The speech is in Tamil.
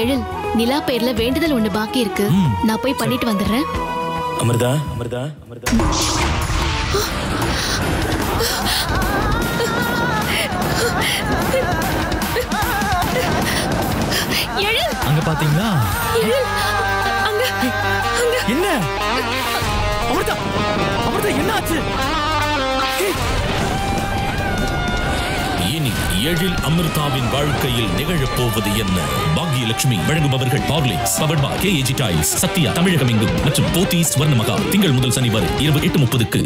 எழில் நிலா பேர்ல வேண்டுதல் ஒண்ணு பாக்கி இருக்கு. நான் போய் பண்ணிட்டு வந்துடுறேன். அமிர்தா அமிர்தா அமிர்தா. அங்க பாத்தீங்களா? எழில் அங்க அங்க. என்ன? அமிர்தா அமிர்தா என்ன ஆச்சு இனி எழில் அமிர்தாவின் வாழ்க்கையில் நிகழப்போவது என்ன? பாக்யலட்சுமி வழங்குபவர்கள் பார்லிக்ஸ் கே ஏஜி டைல்ஸ் சத்யா தமிழகம் எங்கும் மற்றும் போத்தீஸ் வர்ணமகா திங்கள் முதல் சனி வரை இரவு எட்டு முப்பதுக்கு